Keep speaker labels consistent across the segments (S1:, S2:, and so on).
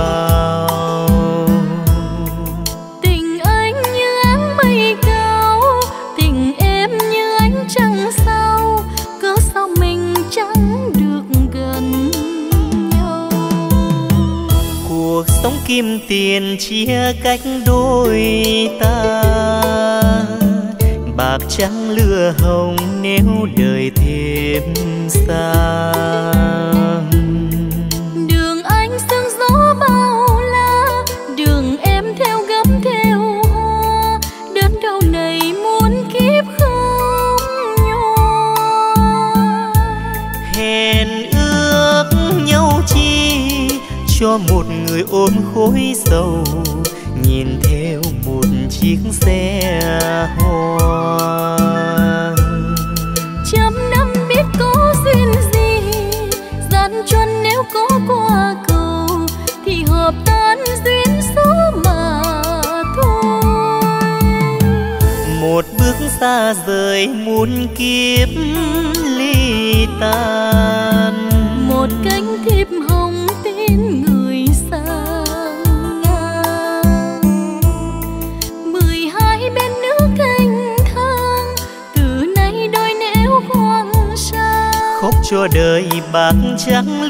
S1: bao.
S2: Tình anh như áng mây cao, tình em như ánh trăng sao cớ sao mình chẳng được gần nhau.
S1: Cuộc sống kim tiền chia cách đôi ta, bạc trắng lửa hồng nếu đời thêm xa. Cho một người ôm khối sầu nhìn theo một chiếc xe hoa.
S2: Trăm năm biết có duyên gì gian truân nếu có qua cầu thì hợp tan duyên số mà thôi.
S1: Một bước xa rời muôn kiếp ly tan.
S2: Một cánh cho đời bạc trắng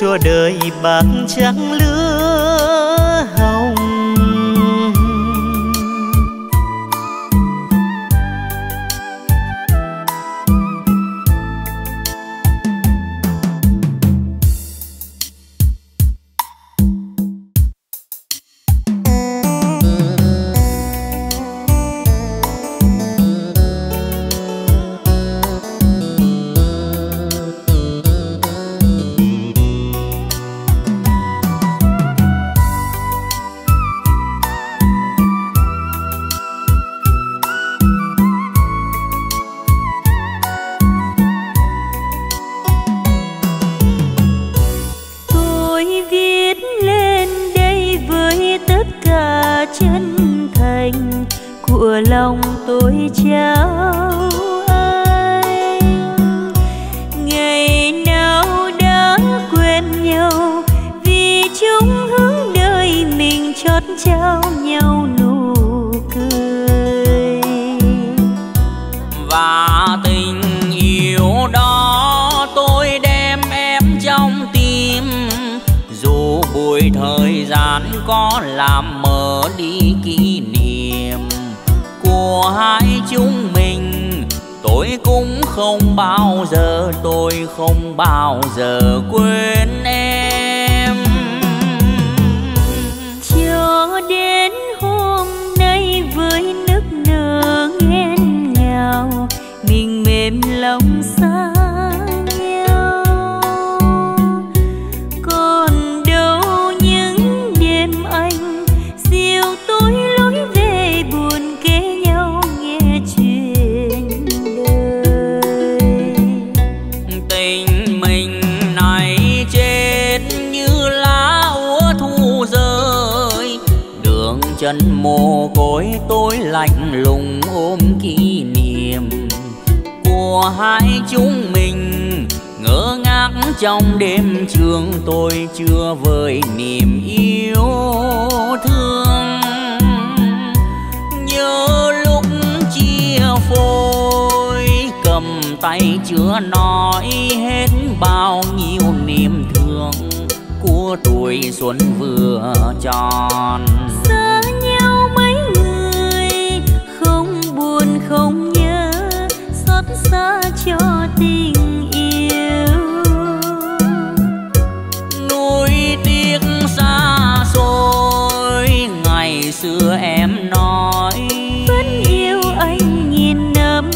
S1: cho đời bạc trắng lứa. mối lạnh lùng ôm kỷ niệm của hai chúng mình. Ngỡ ngác
S2: trong đêm trường tôi chưa vơi niềm yêu thương. Nhớ lúc chia phôi, cầm tay chưa nói hết bao
S1: nhiêu niềm thương của tuổi xuân vừa tròn.
S2: không nhớ xót xa
S1: cho tình yêu. Nuối tiếc xa
S2: rồi ngày xưa em nói vẫn yêu anh nghìn năm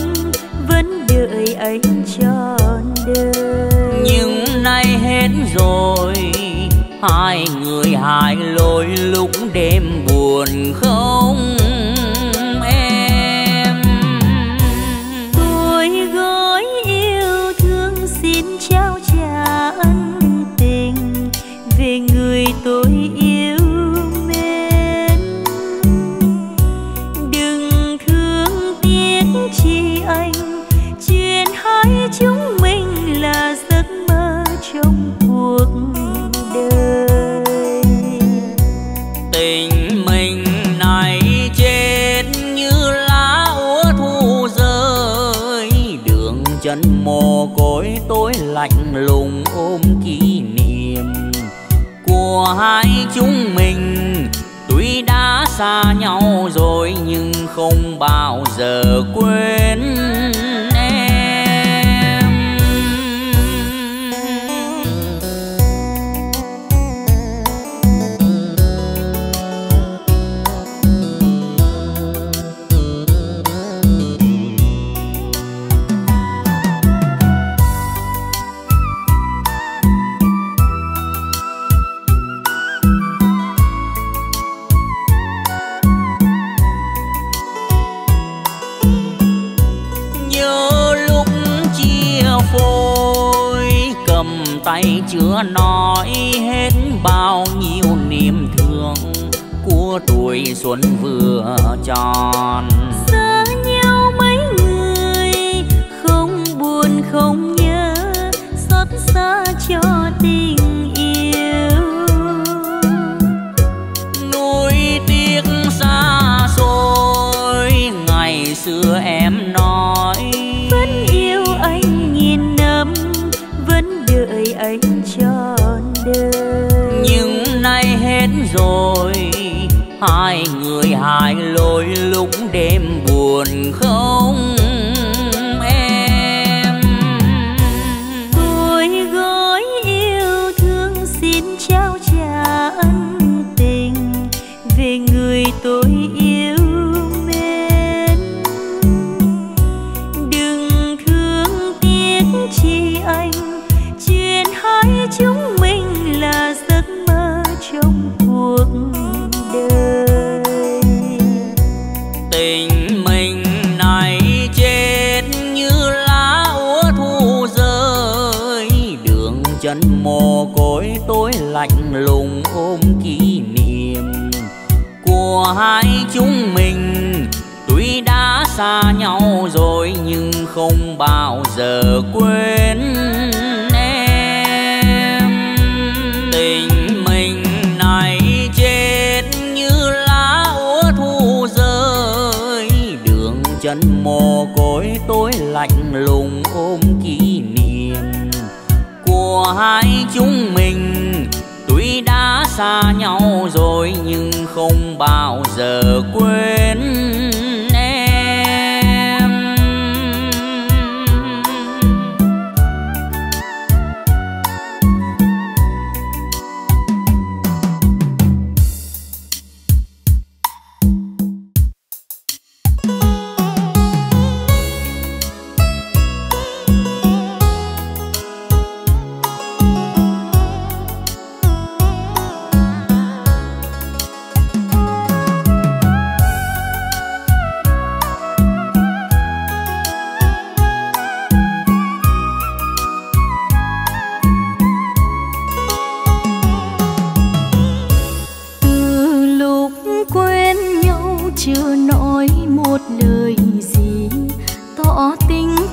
S2: vẫn đợi
S1: anh trọn đời. Nhưng nay hết
S3: rồi hai người hai lối lúc đêm buồn không hai chúng mình. Tuy đã xa nhau rồi nhưng
S4: không bao giờ quên. bao nhiêu niềm thương của tuổi xuân vừa tròn.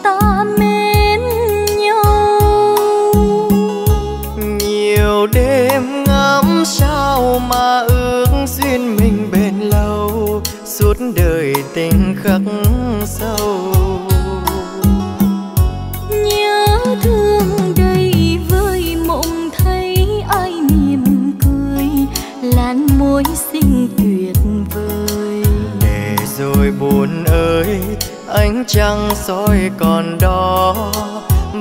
S4: 땀 ánh trăng soi còn đó.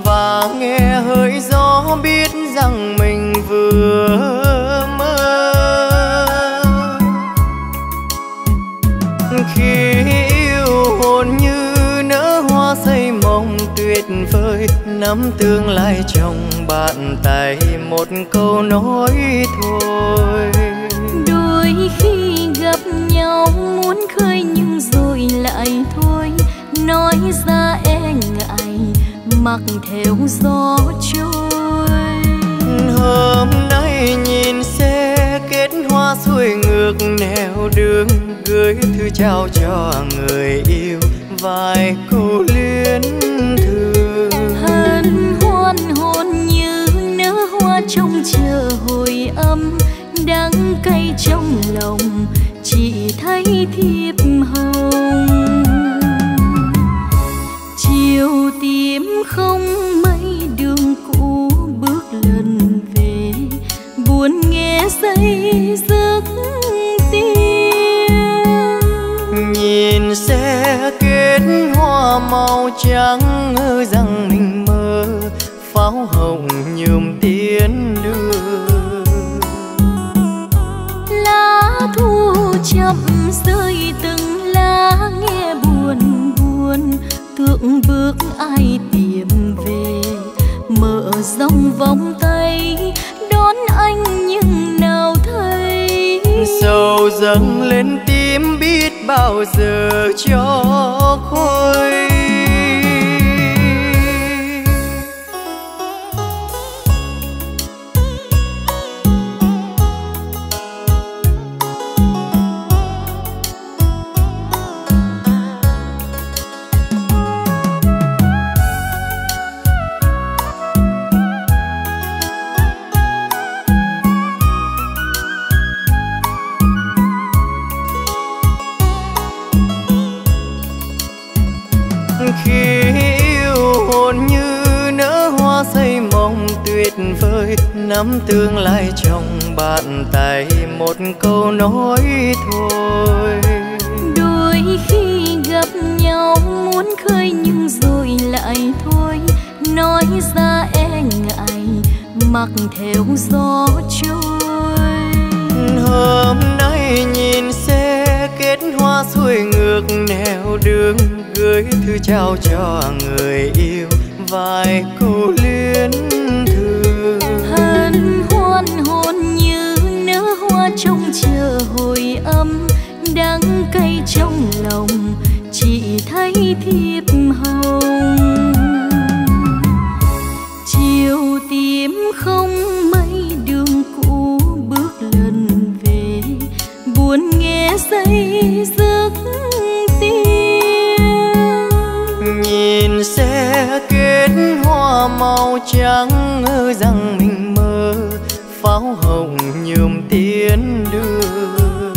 S4: Và nghe hơi gió biết rằng mình vừa mơ. Khi yêu hồn như nở hoa xây mộng tuyệt
S3: vời, nắm tương lai trong bàn tay một câu nói thôi. Đôi khi gặp nhau muốn khơi nhưng rồi lại thôi nói ra e ngại mặc theo gió trôi.
S4: Hôm nay nhìn xe kết hoa xuôi ngược nẻo đường gửi thư trao cho người yêu vài câu luyến thương. Hân hoan hôn như nở hoa trong chờ hồi âm đắng cay trong lòng chỉ thấy thiệp hồng. không mây đường cũ bước lần về. Buồn nghe dây rước tiễn nhìn xe
S3: kết hoa mau trắng ơ rằng mình mơ pháo hồng nhom tiến đưa
S4: lá thu chậm rơi từng lá nghe buồn
S3: buồn thượng bước ai tìm về. Mở rộng vòng tay,
S4: đón anh nhưng nào thấy. Sầu dâng lên tim biết bao giờ cho
S3: khôi. nắm tương lai trong bàn tay một câu nói thôi. Đôi khi gặp nhau muốn khơi nhưng rồi lại thôi. Nói ra e ngại mặc theo gió trôi.
S4: Hôm nay nhìn xe kết hoa xuôi ngược nẻo đường gửi thư trao cho người yêu vài câu luyến thư trông chờ hồi âm, đắng cay trong lòng, chỉ thấy thiệp hồng. Chiều tím không mây đường cũ bước lần về, buồn nghe say giấc tiếng. Nhìn xe kết hoa màu
S3: trắng, ngỡ rằng mình pháo hồng nhuộm tiến đường.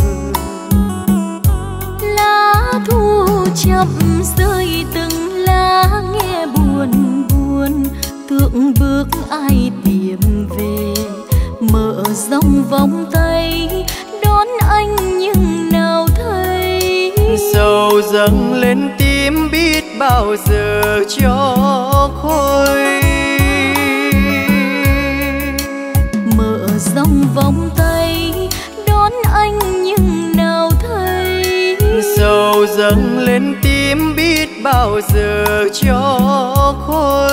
S3: Lá thu chậm rơi
S4: từng lá nghe buồn buồn tượng bước ai
S3: tìm về. Mở rộng vòng tay đón anh
S4: nhưng nào thấy. Sầu dâng lên tim biết bao giờ
S3: cho khôi dòng vòng tay đón anh nhưng nào thấy. Sầu dâng lên tim biết bao giờ cho khôi.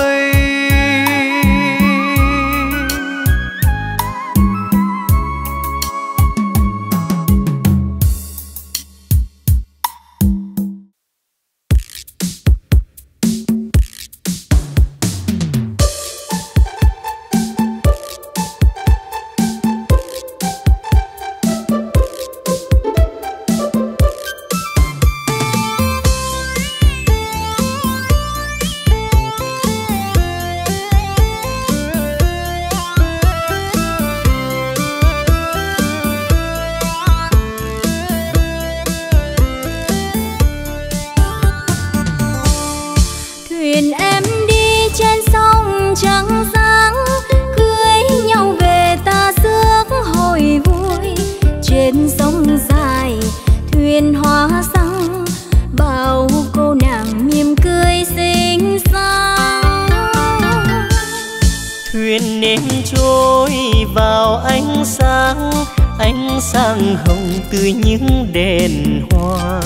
S3: sang hồng từ những đèn hoa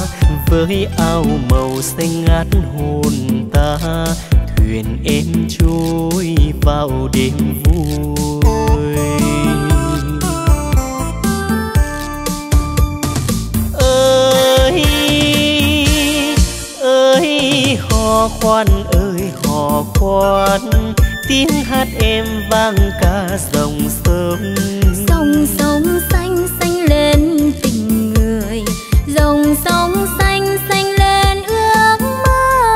S3: với ao màu xanh
S4: ngát hồn ta. Thuyền em trôi vào đêm vui. Ơi ơi, hò khoan, ơi, hò khoan. Tiếng hát em vang cả dòng sông. Dòng sông xanh dòng sông xanh xanh lên ước mơ.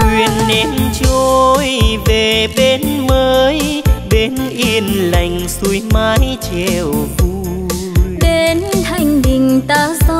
S4: Thuyền em trôi về bên mới bên yên lành suối mái chiều vui. Bên thanh đình ta sống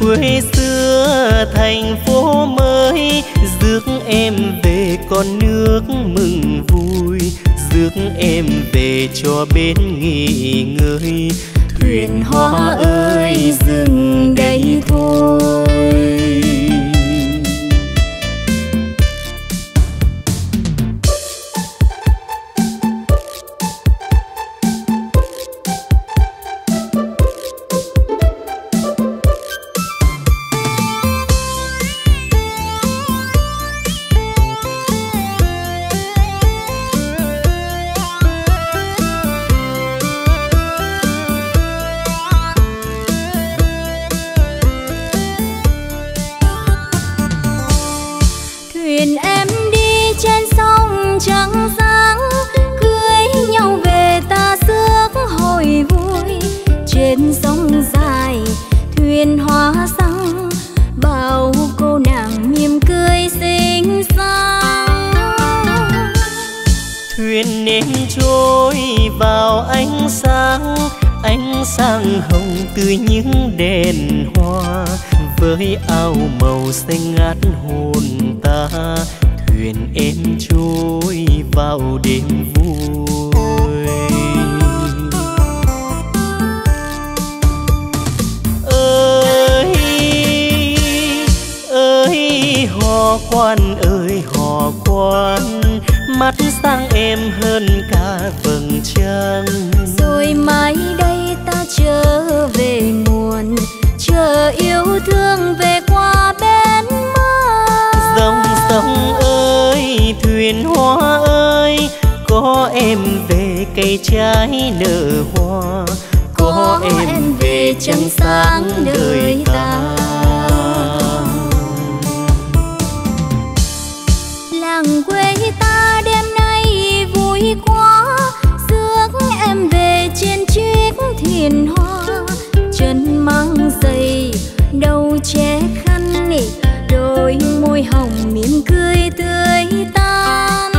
S4: quê xưa, thành phố mới. Rước em về con nước mừng vui. Rước
S2: em về cho bên nghỉ
S5: ngơi. Thuyền hoa ơi, dừng đây thôi. hồng từ những đèn
S1: hoa với áo màu xanh ngát hồn ta. Thuyền em trôi vào đêm vui. Ơi ơi, hò quan ơi, hò quan, mắt sang
S5: em hơn cả vầng trăng. Rồi mai đây trở
S1: về nguồn chờ yêu thương về qua bên mơ.
S5: Dòng sông ơi thuyền hoa ơi có em về cây
S1: trái nở hoa có, có em về trăng sáng đời ta.
S3: Thuyền hoa, chân mang giày, đầu che khăn đôi môi hồng mỉm cười tươi tan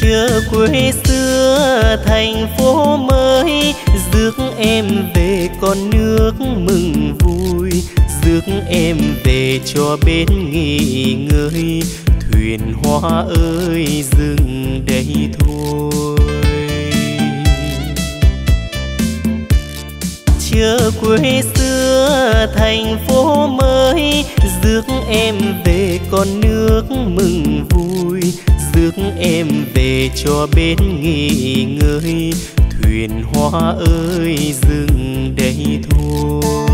S1: chưa quê xưa thành phố mới, rước em về con nước mừng vui. Rước em về cho bên nghỉ ngơi, thuyền hoa ơi, dừng đây thôi. Chờ quê xưa, thành phố mới. Rước em về con nước mừng vui. Rước em về cho bên nghỉ ngơi. Thuyền hoa ơi dừng đây thôi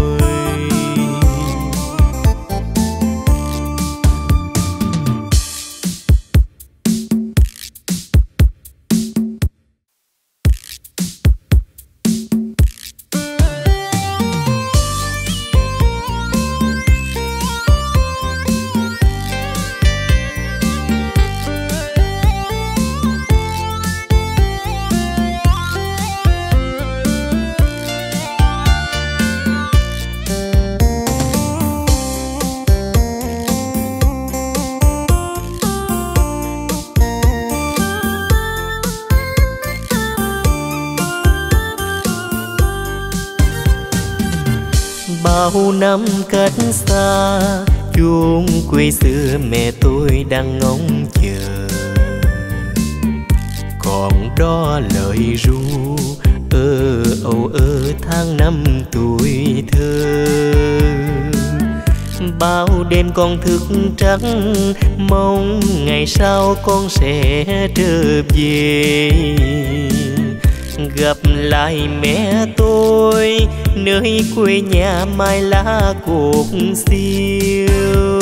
S1: năm cách xa. Chuông quê xưa mẹ tôi đang ngóng chờ. Còn đó lời ru, ơ, âu, ơ, tháng năm tuổi thơ. Bao đêm con thức trắng, mong ngày sau con sẽ trở về lại mẹ tôi, nơi quê nhà mai lá cuộc siêu.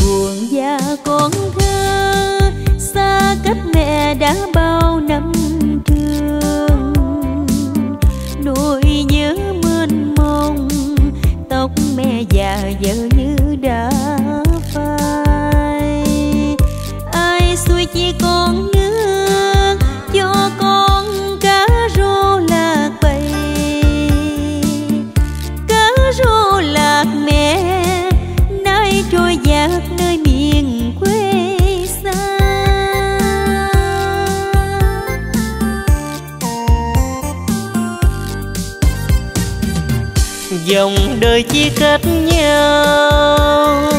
S3: Buồn già con thơ, xa cách mẹ đã bao
S1: chia cách nhau,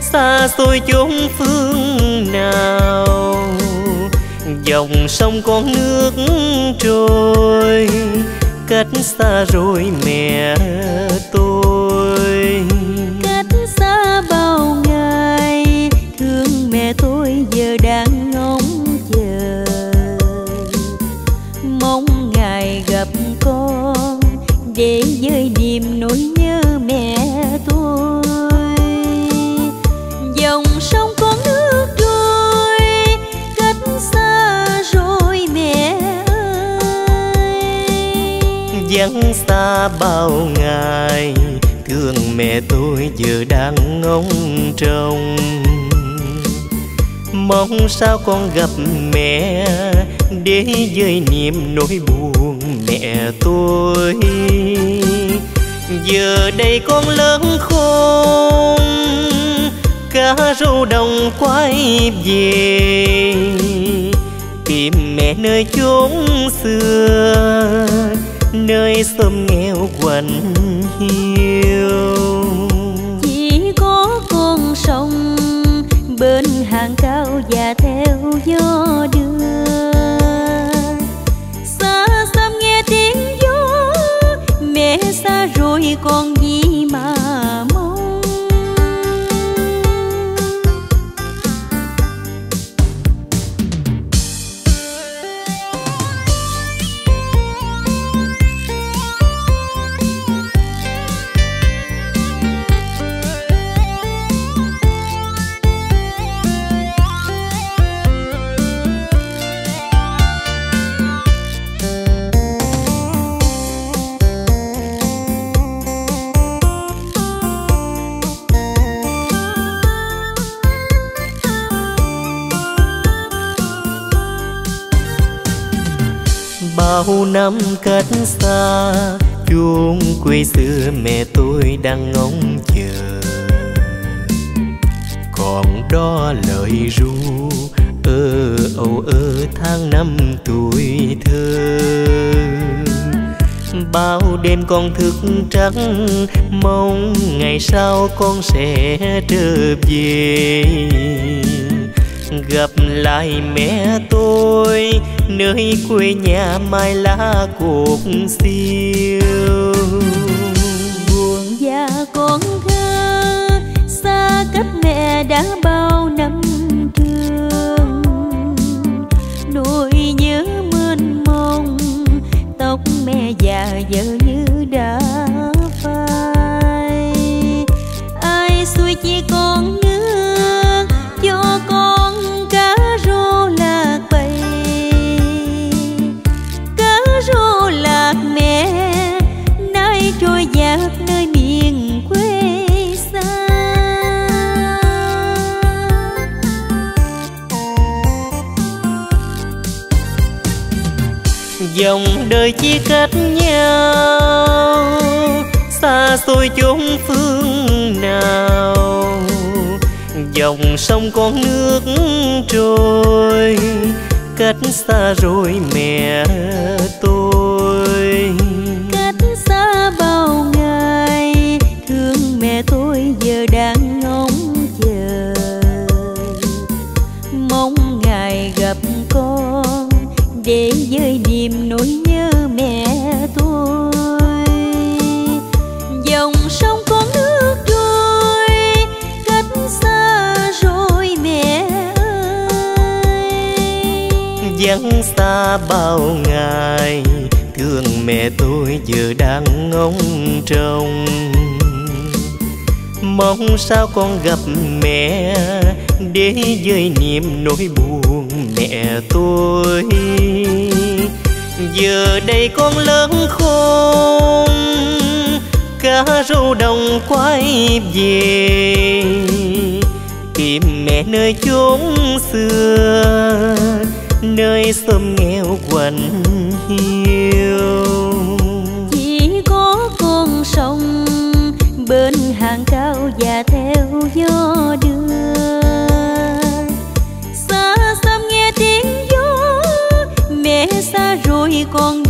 S1: xa xôi chốn phương nào. Dòng sông con nước trôi cách xa rồi mẹ tôi.
S3: Bao ngày. Thương mẹ tôi giờ đang ngóng
S1: trông. Mong sao con gặp mẹ để dời niềm nỗi buồn mẹ tôi. Giờ đây con lớn khôn cá rô đồng quay về. Tìm mẹ nơi chốn xưa nơi xóm nghèo quạnh hiu.
S3: Chỉ có con sông bên hàng cao và theo gió đưa. Xa xăm nghe tiếng gió, mẹ xa rồi con
S1: bao năm cách xa, chuông quê xưa mẹ tôi đang ngóng chờ. Còn đó lời ru, ơ, âu, ơ, tháng năm tuổi thơ. Bao đêm con thức trắng, mong ngày sau con sẽ trở về. Gặp lại mẹ tôi, nơi quê nhà mai lá cuộc siêu.
S3: Buồn già con thơ, xa cách mẹ đã bao năm thương. Nỗi nhớ mênh mông, tóc mẹ già giờ
S1: dòng đời chia cách nhau. Xa xôi chốn phương nào? Dòng sông con nước trôi, cách xa rồi mẹ tôi.
S3: Bao ngày. Thương mẹ tôi giờ đang ngóng
S1: trông. Mong sao con gặp mẹ để dời niềm nỗi buồn mẹ tôi. Giờ đây con lớn khôn cá rô đồng quay về. Tìm mẹ nơi chốn xưa nơi xóm nghèo quạnh hiu.
S3: Chỉ có con sông bên hàng cao và theo gió đưa. Xa xăm nghe tiếng gió, mẹ xa rồi
S1: con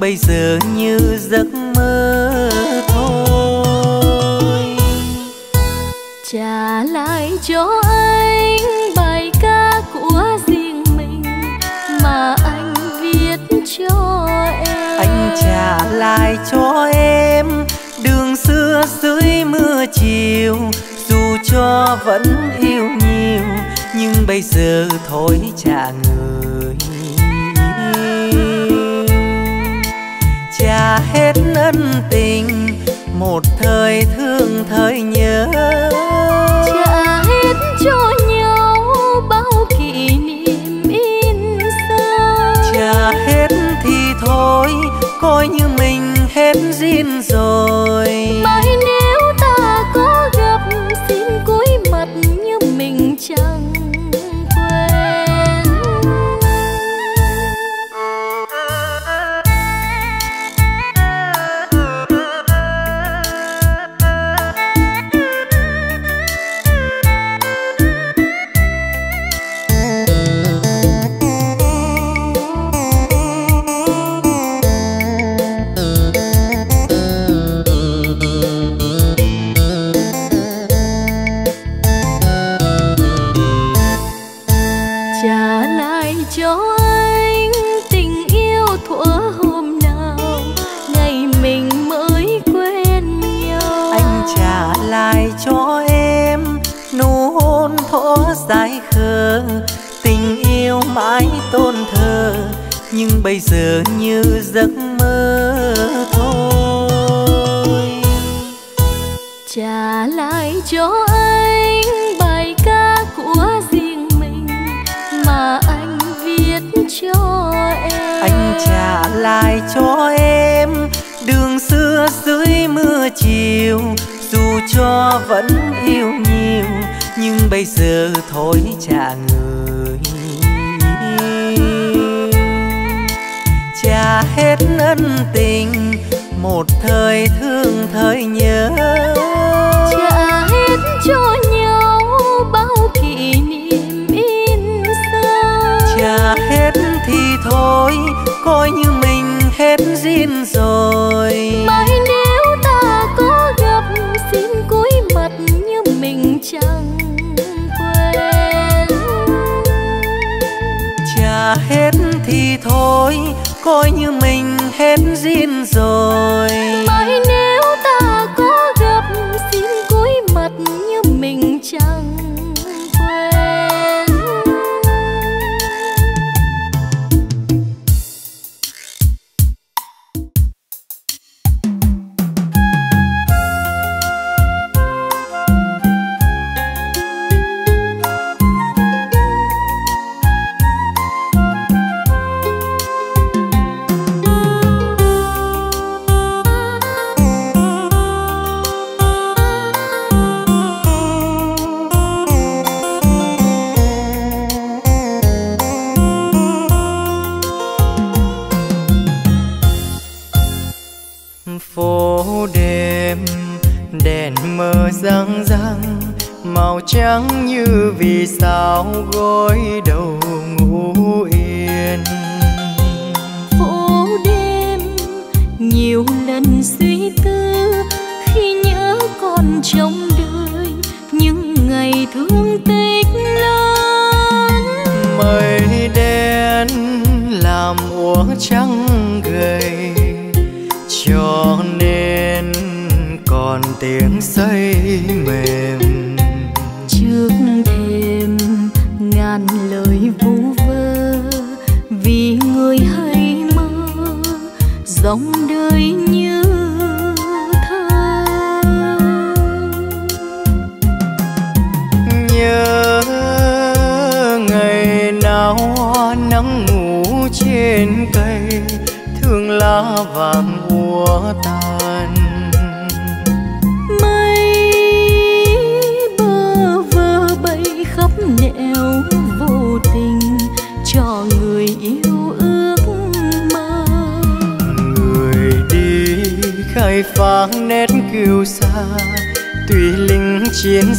S1: bây giờ như giấc mơ thôi.
S3: Trả lại cho anh bài ca của riêng mình mà anh viết cho em.
S1: Anh trả lại cho em đường xưa dưới mưa chiều. Dù cho vẫn yêu nhiều nhưng bây giờ thôi trả người trả hết ân tình một thời thương thời nhớ.
S3: Trả hết cho nhau bao kỷ niệm in sâu.
S1: Trả hết thì thôi coi như mình hết duyên rồi.
S3: Mai
S6: nhưng bây giờ như giấc mơ thôi.
S2: Trả lại cho anh bài ca của riêng mình mà anh viết cho em.
S6: Anh trả lại cho em đường xưa dưới mưa chiều. Dù cho vẫn yêu nhiều nhưng bây giờ thôi trả người. hết ân tình một thời thương thời nhớ. coi như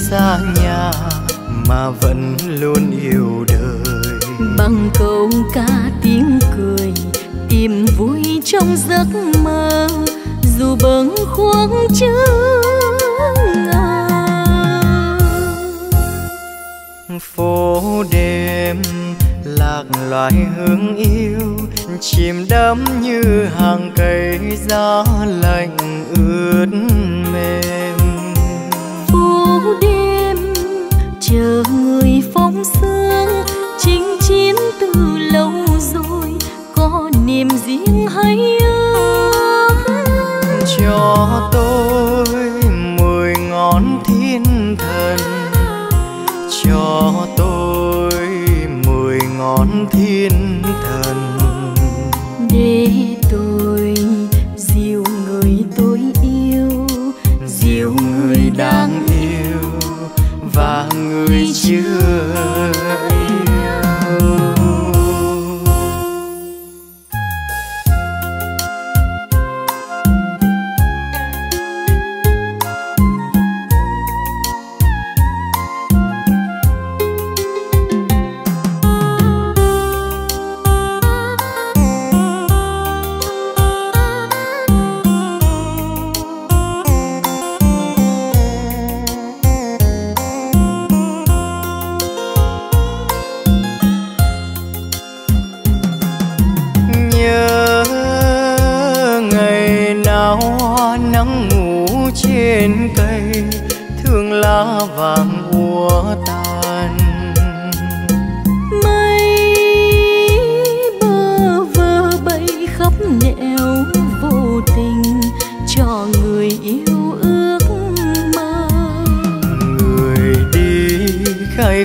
S6: xa nhà mà vẫn luôn yêu đời.
S2: Bằng câu ca tiếng cười tìm vui trong giấc mơ dù bâng khuâng chưa ngờ
S6: phố đêm lạc loài hương yêu chìm đắm như hàng cây gió lạnh ướt mềm
S2: đêm chờ người phóng sương chinh chiến từ lâu rồi có niềm riêng hay ấm
S6: cho tôi mười ngón thiên thần. Cho tôi mười ngón thiên thần.
S2: Để tôi dịu người tôi yêu
S6: dịu người đang và người chưa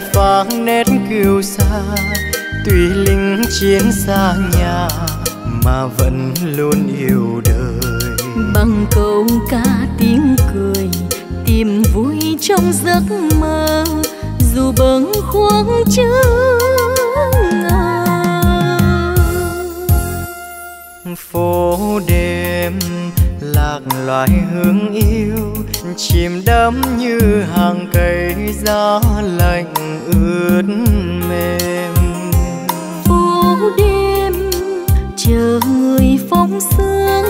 S1: khai phá nét kiêu xa tuy lính chiến xa nhà mà vẫn luôn yêu đời.
S2: Bằng câu ca tiếng cười tìm vui trong giấc mơ dù bâng khuâng chưa
S1: phố đêm lạc loài hương yêu chìm đắm như hàng cây gió lạnh ướt mềm.
S2: Phố đêm chờ người phóng sương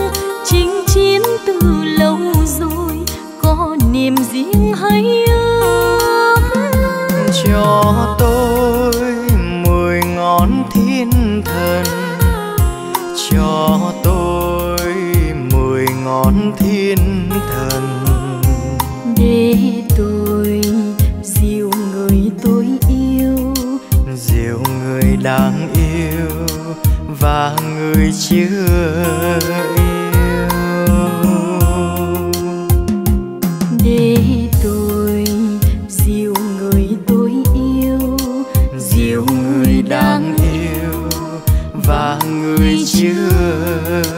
S2: chinh chiến từ lâu rồi có niềm riêng hay ước?
S1: Cho tôi mười ngón thiên thần. Cho tôi mười ngón thiên thần
S2: dìu người
S1: đang yêu và người chưa yêu.
S2: Để tôi dìu người tôi yêu
S1: dìu người đang yêu và người chưa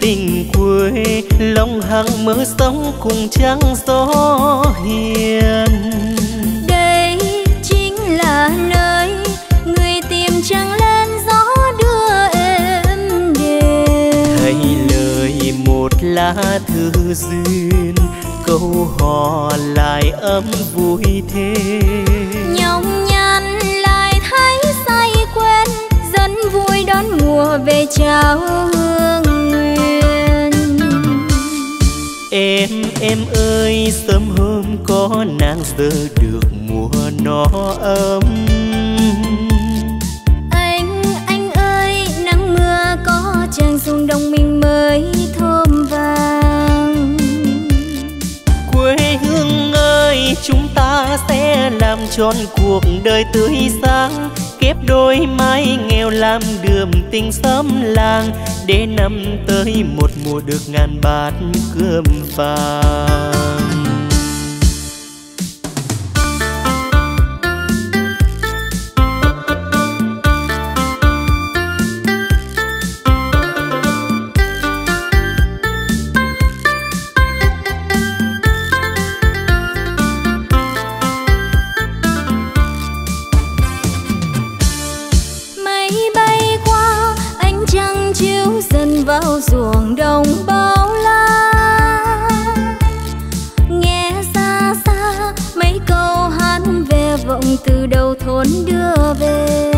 S1: tình quê lòng hàng mơ sống cùng trăng gió hiền.
S2: Đây chính là nơi người tìm trăng lên gió đưa em đềm
S1: thay lời một lá thư duyên câu hò lại ấm vui thêm.
S2: Nhong nhàn lại thấy say quen dẫn vui đón mùa về chào hương
S1: Em em ơi sớm hôm có nàng giờ được mùa nó ấm.
S2: Anh anh ơi nắng mưa có chàng xuồng đồng mình mới thơm vàng.
S1: Quê hương ơi chúng ta sẽ làm tròn cuộc đời tươi sáng đôi mái nghèo làm đường tình xóm làng, Để năm tới một mùa được ngàn bát cơm vàng.
S2: Thôn đưa về.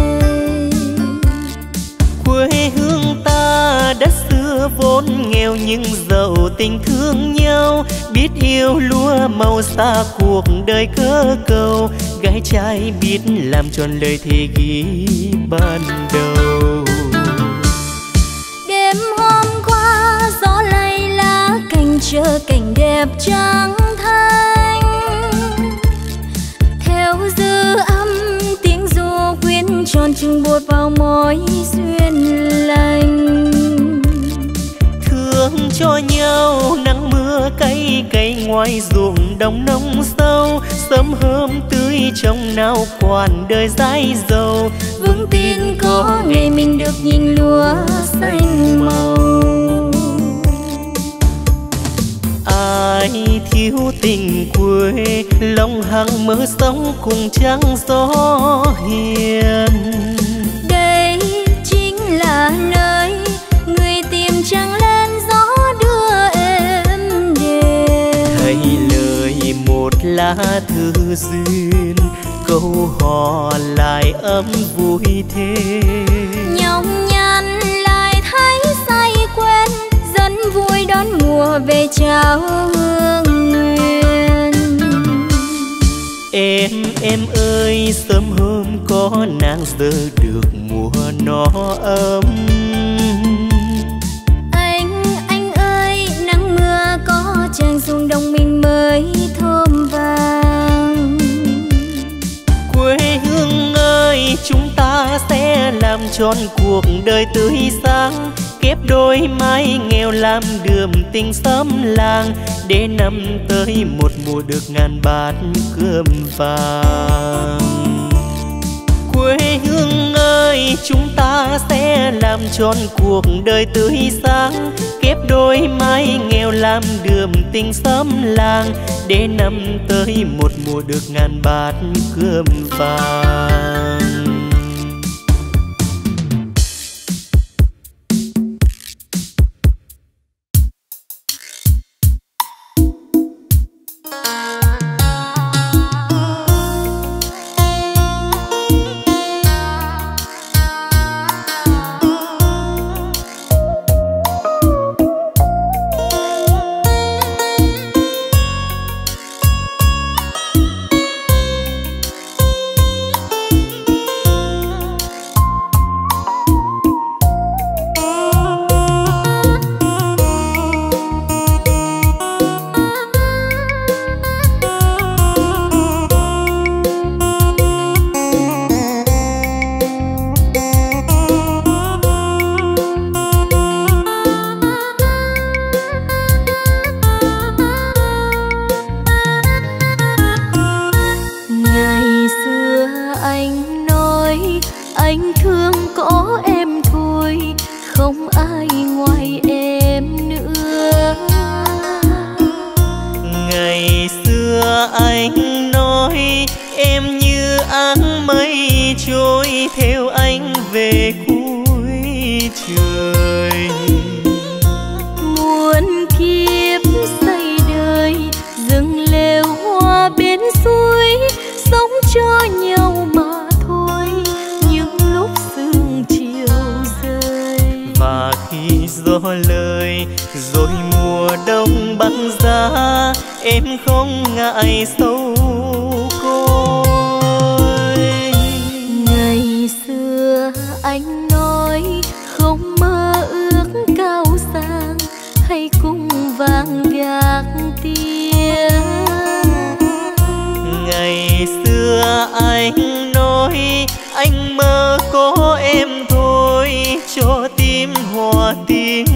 S1: Quê hương ta đất xưa vốn nghèo nhưng giàu tình thương nhau. Biết yêu lúa màu xa cuộc đời cơ cầu. Gái trai biết làm tròn lời thề ghi ban đầu.
S2: Đêm hôm qua gió lay lá cành chờ cảnh đẹp trắng chừng bột vào môi duyên lành.
S1: Thương cho nhau nắng mưa cay cay ngoài ruộng đồng nông sâu. Sớm hôm tươi trong nào quản đời dãi dầu.
S2: Vững tin có ngày mình được nhìn lúa xanh màu.
S1: Ai thiếu tình quê lòng hàng mơ sống cùng trăng gió hiền lá thư duyên câu hò lại ấm vui thêm
S2: nhong nhăn lại thấy say quen dân vui đón mùa về chào hương nguyên.
S1: Em em ơi sớm hôm có nàng giờ được mùa nó ấm trọn cuộc đời tươi sáng. Kép đôi mái nghèo làm đường tình xóm làng, để năm tới một mùa được ngàn bát cơm vàng. Quê hương ơi, chúng ta sẽ làm tròn cuộc đời tươi sáng. Kép đôi mái nghèo làm đường tình xóm làng, để năm tới một mùa được ngàn bát cơm vàng. Theo anh về cuối trời.
S2: Muôn kiếp xây đời rừng lều hoa bên suối sống cho nhau mà thôi những lúc sương chiều rơi.
S1: Và khi gió lời rồi mùa đông băng giá em không ngại sâu
S2: vàng gạc tiền
S1: ngày xưa anh nói anh mơ có em thôi cho tim hòa tiếng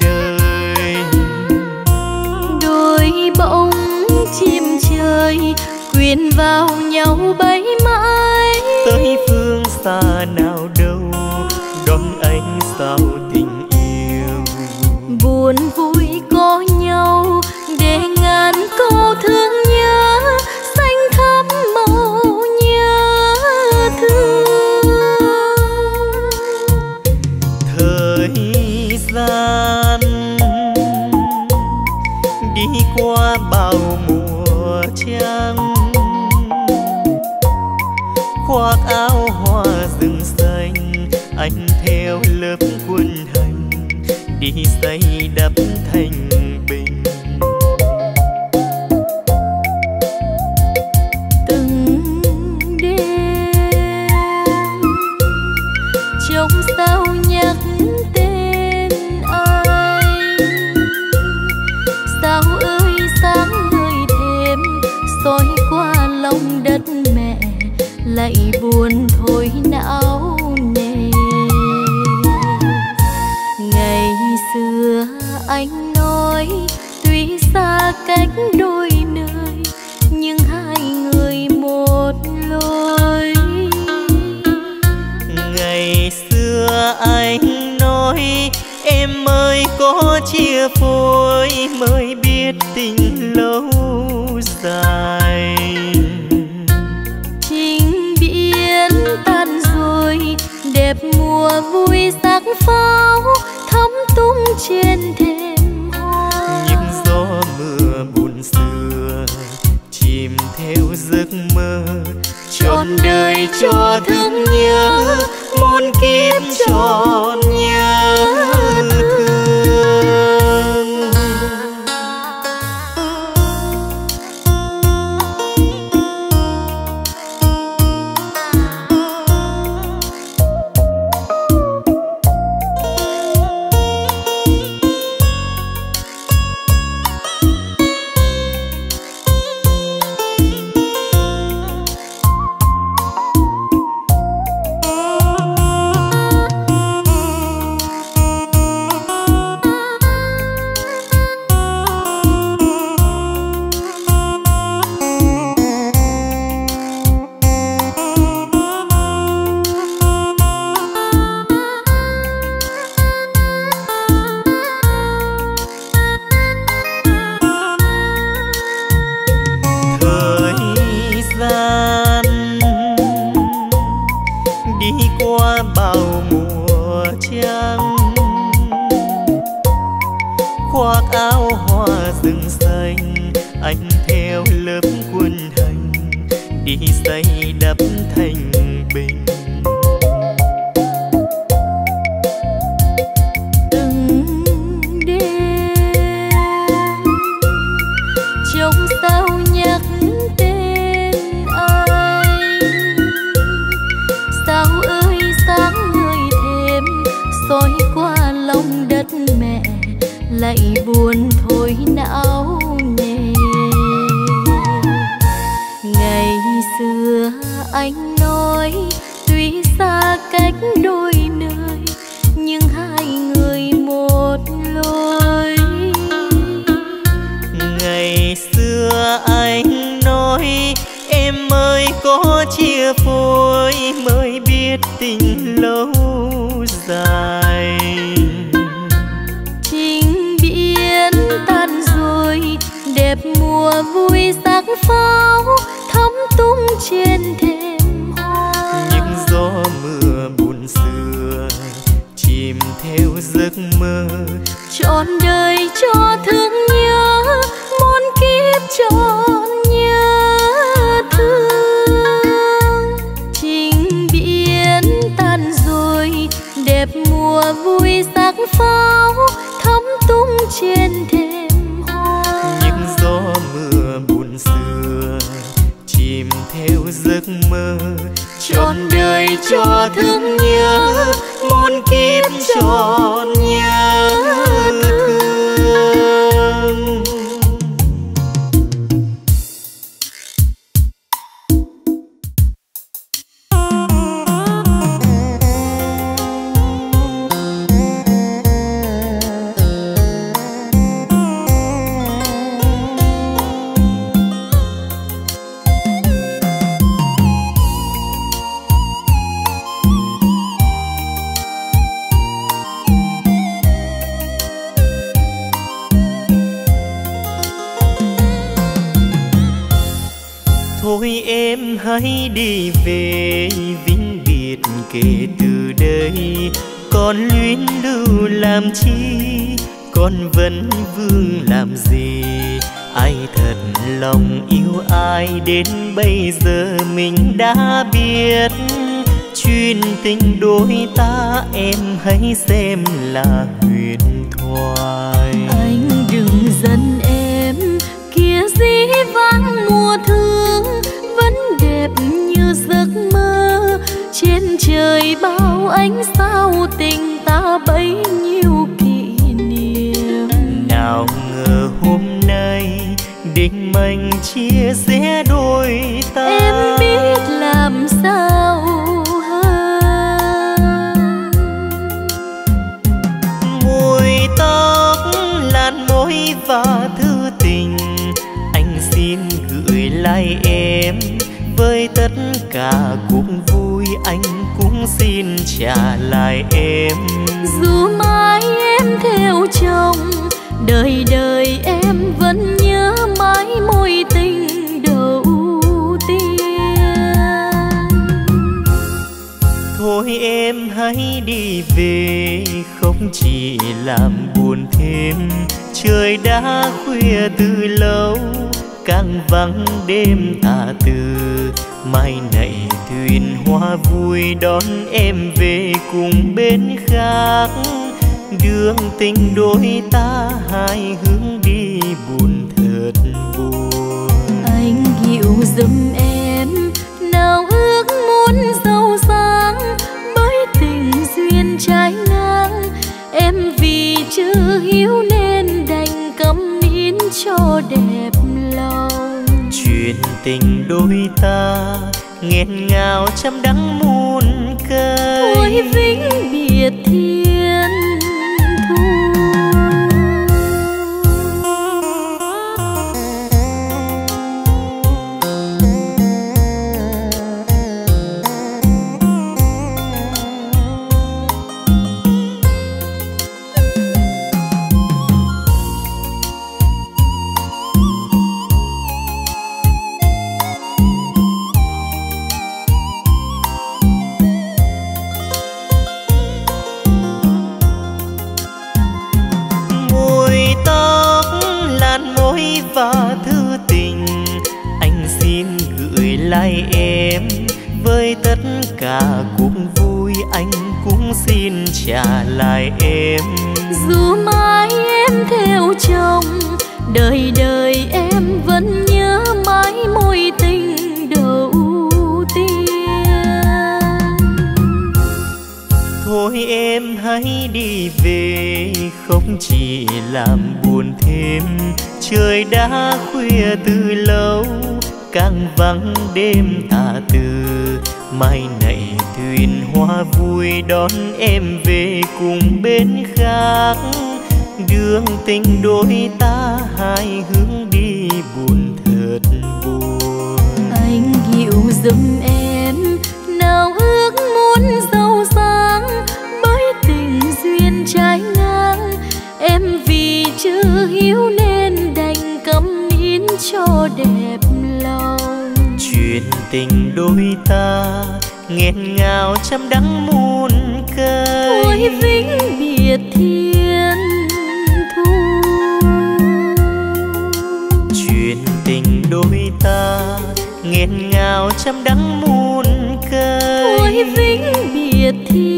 S1: đời.
S2: Đôi bỗng chim trời quyện vào nhau bay mãi.
S1: Tới phương xa nào đâu đón anh sao đi xây đắp phôi mới biết tình lâu dài.
S2: Trình biến tan rồi đẹp mùa vui sắc pháo thắm tung trên thềm hoa.
S1: Những gió mưa buồn xưa chìm theo giấc mơ. Trọn đời cho thương nhớ muôn kiếp trọn nhớ
S2: đẹp mùa vui sắc pháo thắm tung trên thềm hoa.
S1: Những gió mưa buồn xưa chìm theo giấc mơ.
S2: Trọn đời cho thương nhớ muôn kiếp trọn nhớ thương. Trình biến tan rồi đẹp mùa vui sắc pháo thắm tung trên thềm
S1: giấc mơ. Trọn đời cho thương nhớ muôn kiếp trọn nhớ. Lòng yêu ai đến bây giờ mình đã biết. Chuyện tình đôi ta em hãy xem là huyền thoại.
S2: Anh đừng giận em, kia dĩ vãng mùa thương vẫn đẹp như giấc mơ. Trên trời bao ánh sao tình ta bấy nhiêu
S1: chia sẻ đôi ta.
S2: Em biết làm sao hơn.
S1: Mùi tóc làn môi và thư tình. Anh xin gửi lại em. Với tất cả cuộc vui anh cũng xin trả lại em.
S2: Dù mãi em theo chồng đời đời em vẫn nhớ
S1: đi về không chỉ làm buồn thêm, trời đã khuya từ lâu, càng vắng đêm tà từ. Mai này thuyền hoa vui đón em về cùng bên khác, đường tình đôi ta hai hướng đi buồn thật buồn.
S2: Anh dịu giùm em, nào ước muốn giàu sang duyên trái ngang. Em vì chưa hiếu nên đành câm nín cho đẹp lòng.
S1: Chuyện tình đôi ta nghẹn ngào trăm đắng muôn cây
S2: ôi vĩnh biệt thiên
S1: cả cuộc vui anh cũng xin trả lại em.
S2: Dù mãi em theo chồng đời đời em vẫn nhớ mãi mối tình đầu tiên.
S1: Thôi em hãy đi về không chỉ làm buồn thêm. Trời đã khuya từ lâu càng vắng đêm tà từ mai này thuyền hoa vui đón em về cùng bên khác. Đường tình đôi ta hai hướng đi buồn thật buồn.
S2: Anh dịu giùm em, nào ước muốn giàu sang bởi tình duyên trái ngang. Em vì chưa hiếu nên đành câm nín cho đẹp lòng
S1: chuyện tình đôi ta nghẹn ngào trăm đắng muôn cây
S2: ôi vĩnh biệt thiên thu.
S1: Chuyện tình đôi ta nghẹn ngào trăm đắng muôn cây
S2: ôi vĩnh biệt thiên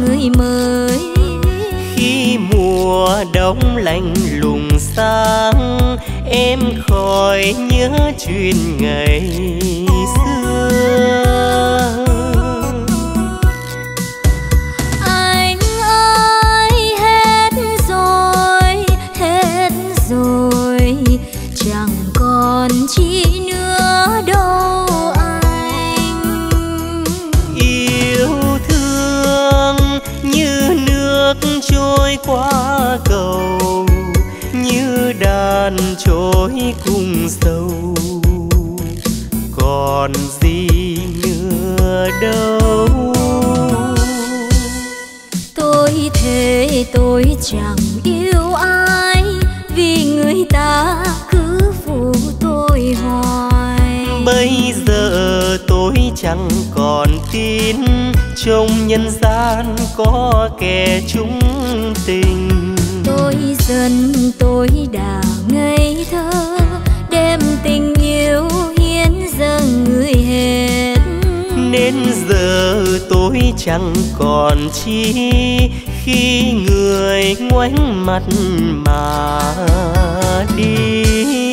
S1: người
S5: mới.
S1: Khi mùa đông lạnh lùng sang em khỏi nhớ chuyện ngày xưa. Trôi cùng sâu còn gì nữa đâu.
S5: Tôi thề tôi chẳng yêu ai vì người ta cứ phụ tôi hoài.
S1: Bây giờ tôi chẳng còn tin trong nhân gian có kẻ chung tình.
S5: Tôi dần tôi đã
S1: nên giờ tôi chẳng còn chi khi người ngoảnh mặt mà đi.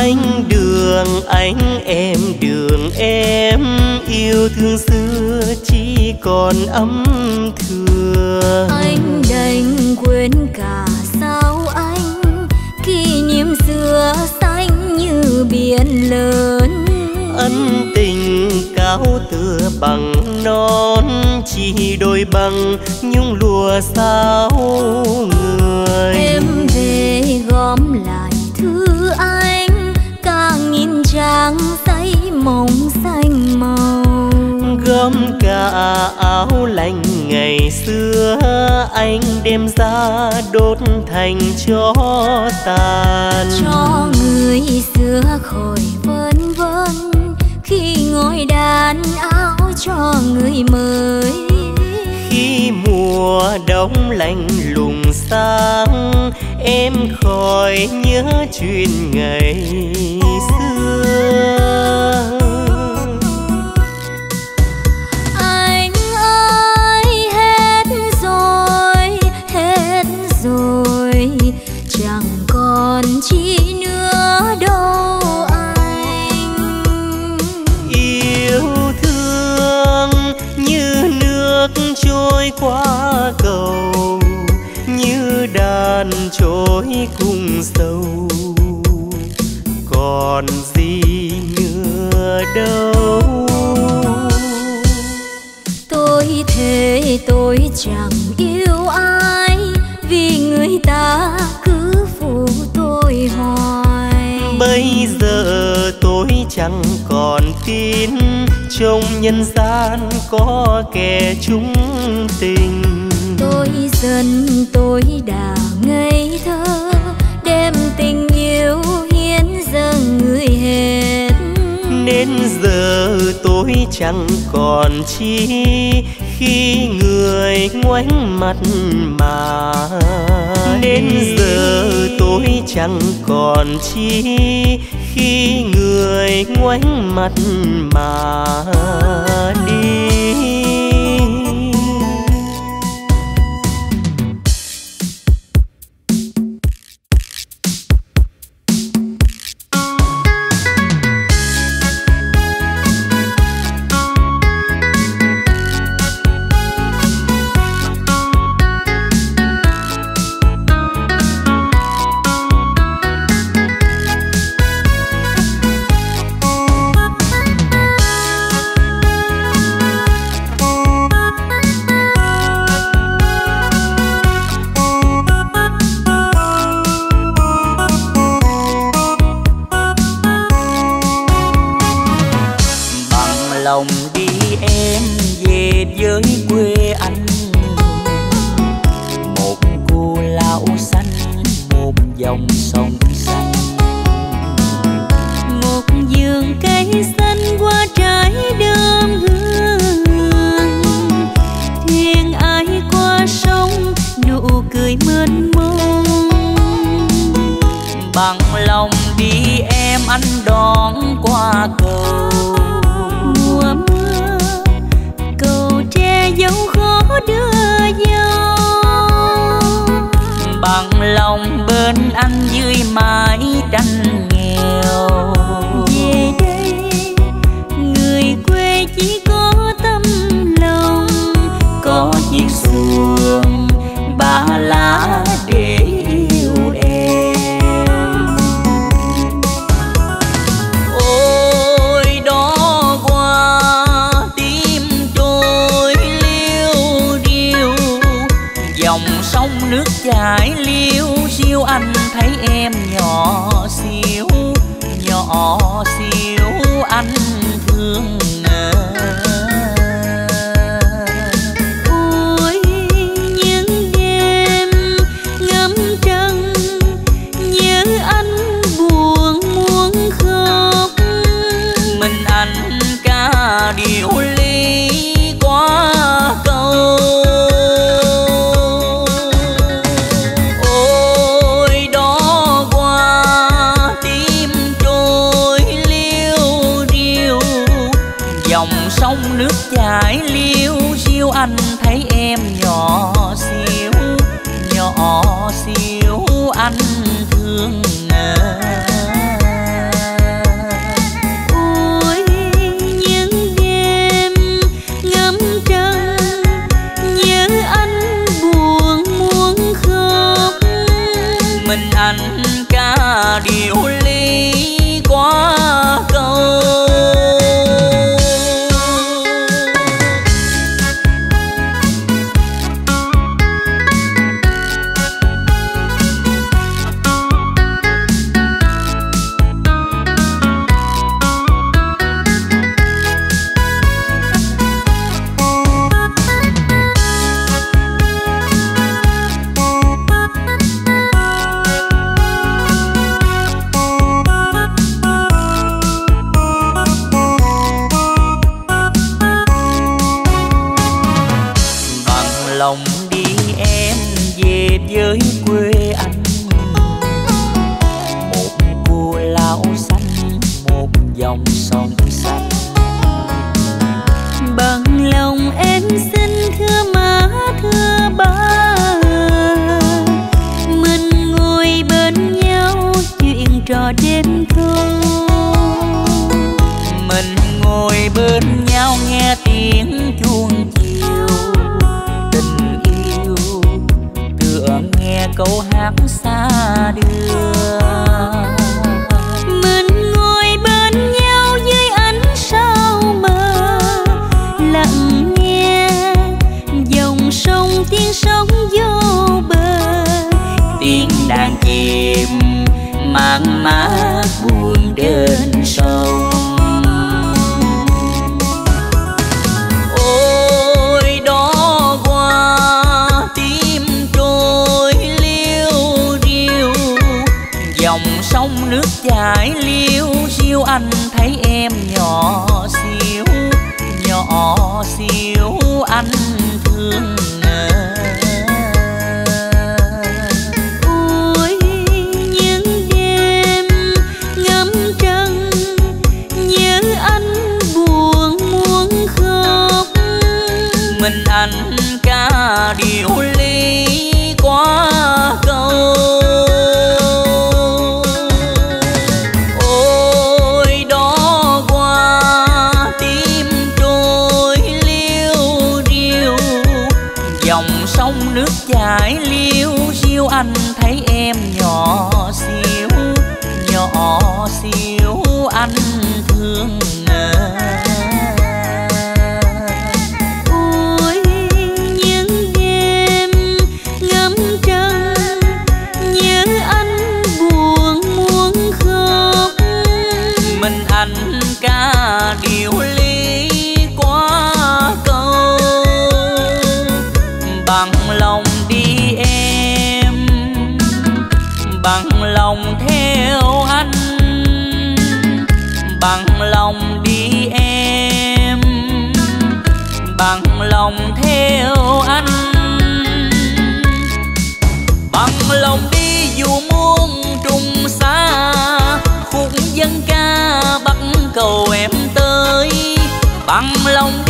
S1: Anh đường anh em đường em yêu thương xưa chỉ còn ấm thừa
S5: anh đành quên cả sao anh kỷ niệm xưa xanh như biển lớn.
S1: Ân tình cao tựa bằng non chỉ đôi bằng nhung lùa sao người.
S5: Em về gom lại thứ anh trang giấy mộng xanh màu.
S1: Gom cả áo lành ngày xưa anh đem ra đốt thành cho tàn.
S5: Cho người xưa khỏi vân vân khi ngồi đàn áo cho người mới.
S1: Khi mùa đông lạnh lùng sang em khỏi nhớ chuyện ngày xưa
S5: amor đâu tôi thề tôi chẳng yêu ai vì người ta cứ phụ tôi hoài.
S1: Bây giờ tôi chẳng còn tin trong nhân gian có kẻ chung tình.
S5: Tôi dần tôi đã ngây thơ đem tình
S1: đến giờ tôi chẳng còn chi.
S4: Khi người ngoảnh mặt mà đến giờ tôi chẳng còn chi. Khi người ngoảnh mặt mà đi.
S2: dòng sông
S4: xanh. Một giường cây xanh qua trái đơm hương. Thiên ái qua sông, nụ cười mơn mông. Bằng lòng đi em anh
S2: đón qua cầu quên anh
S4: dưới mái tranh nghèo. bằng lòng đi em. Bằng lòng theo anh. Bằng lòng đi dù muôn trùng xa. Khúc dân ca bắt cầu em tới. Bằng lòng đi